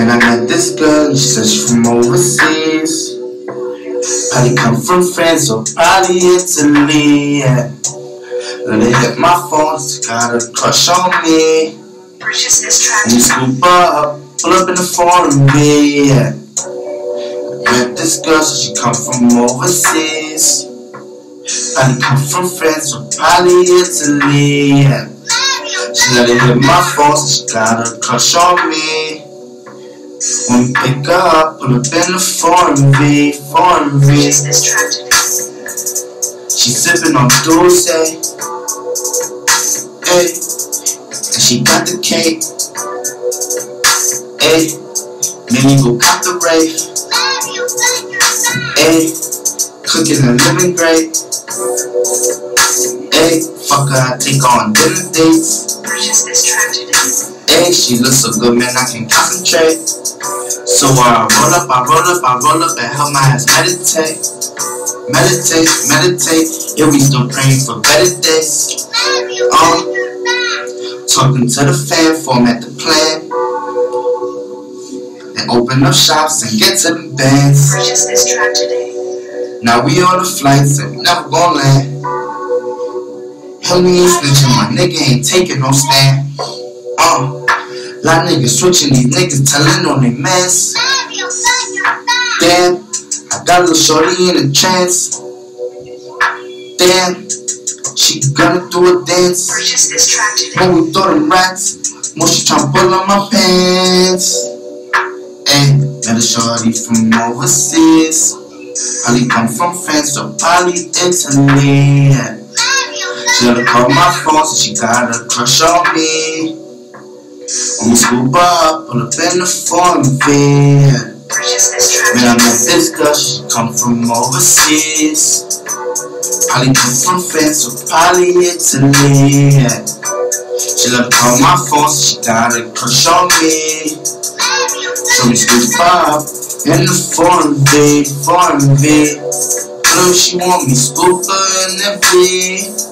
Man, I met this girl she said she's from overseas. Probably come from France or probably Italy. Yeah. Let it hit my phone, she got a crush on me. Purchase this track And you scoop up, pull up in the with me. Yeah. Met this girl, so she come from overseas. Probably come from France or probably Italy. Yeah. She let it hit my phone, so she got a crush on me. When we pick up, pull up in the foreign V, foreign V. Purchase this track. She sipping on dulce, hey, and she got the cake, eh. hey. Maybe go pop the rave, hey. Eh. Cooking and living great, hey. I take on dinner dates. Purchase this track today. Hey, she looks so good, man, I can concentrate. So I roll up, I roll up, I roll up and help my ass meditate. Meditate, meditate. Yeah, we still praying for better days. Um, talking to the fan, format the plan. And open up shops and get to the bands. Purchase this track today. Now we on the flights and we never gon' land. We ain't snitching, my nigga ain't taking no stand. Uh, lot niggas switching, these niggas telling on they mess. Damn, I got a little shorty in a trance. Damn, she gonna do a dance. Purchase this track today. When we throw them rats, more she tryna pull on my pants. Hey, met a shorty from overseas. Probably come from France or probably Italy. Never called my phone, so she got a crush on me. We scoop up, pull up in the phone van. Man, I met this girl, she come from overseas. Probably come from France or probably Italy. She love to call my phone, so she got a crush on me. So we scoop up in the foreign V, foreign V. Know she want me scoop her in the V.